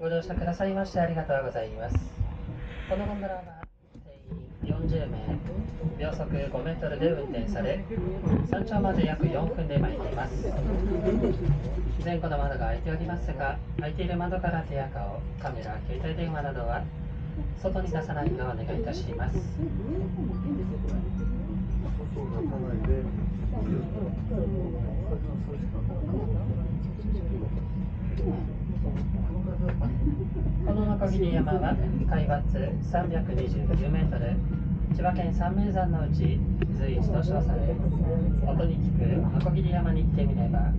ご乗車くださいましてありがとうございます。このゴンドラは定員40名、秒速5メートルで運転され、山頂まで約4分で参ります。前後の窓が開いておりますが、開いている窓から手や顔、カメラ、携帯電話などは外に出さないようお願いいたします。このノコギリ山は海抜329メートル、千葉県三名山のうち随一と称され、音に聞くノコギリ山に行ってみれば、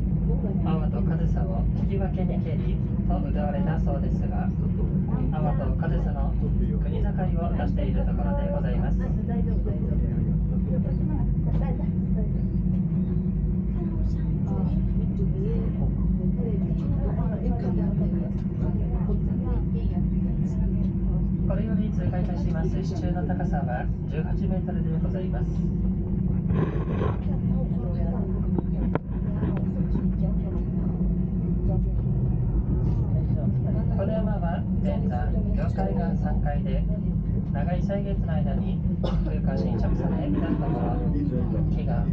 青と上総を引き分けに蹴りと歌われたそうですが、青と上総の国境を出しているところでございます。これより通過いたします支柱の高さは18メートルでございます。この山は連山、境界が3階で、長い歳月の間に空間に着され、至るところ、木が、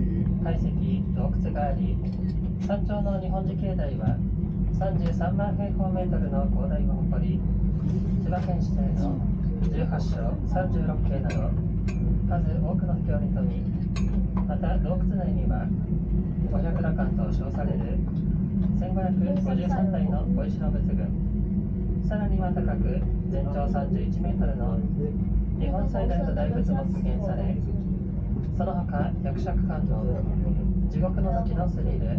堆積、洞窟があり、山頂の日本寺境内は33万平方メートルの広大を誇り、千葉県指定の18章36景など、数多くの秘境に富み、また洞窟内には500羅漢と称される1553体の小石の仏群、さらには高く全長31メートルの日本最大の大仏も復元され、その他百尺間の地獄の時のスリル、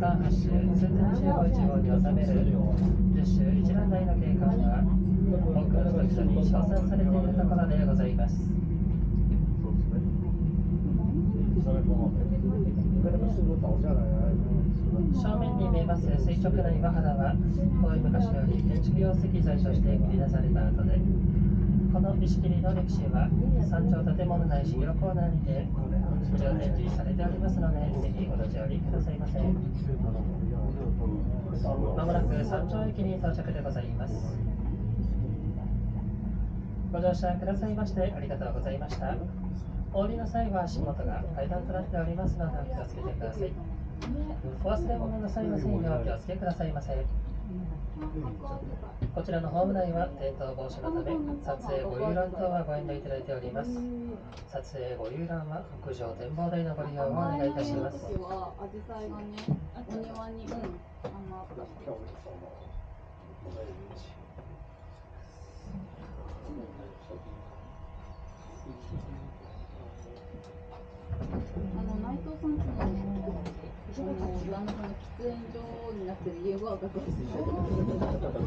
間八種数点15一号に収める10種一覧台の景観は多くの人々に称賛されているところでございます。正面に見えます垂直な岩肌は遠い昔より建築用石材として切り出された後でこの石切りの歴史は山頂建物内資料コーナーにて一応展示されておりますのでぜひご立ち寄りくださいませ。まもなく山頂駅に到着でございます。ご乗車くださいましてありがとうございました。お降りの際は足元が階段となっておりますのでお気をつけてください。お忘れ物の際の際にはお気をつけくださいませ。こちらのホーム内は転倒防止のため、撮影ご遊覧等はご遠慮いただいております。撮影ご遊覧は屋上展望台のご利用をお願いいたします。ね、お庭に、うん、あのあ。の内藤さんちのね、あの旦那さんの喫煙所になってる家は分かってます。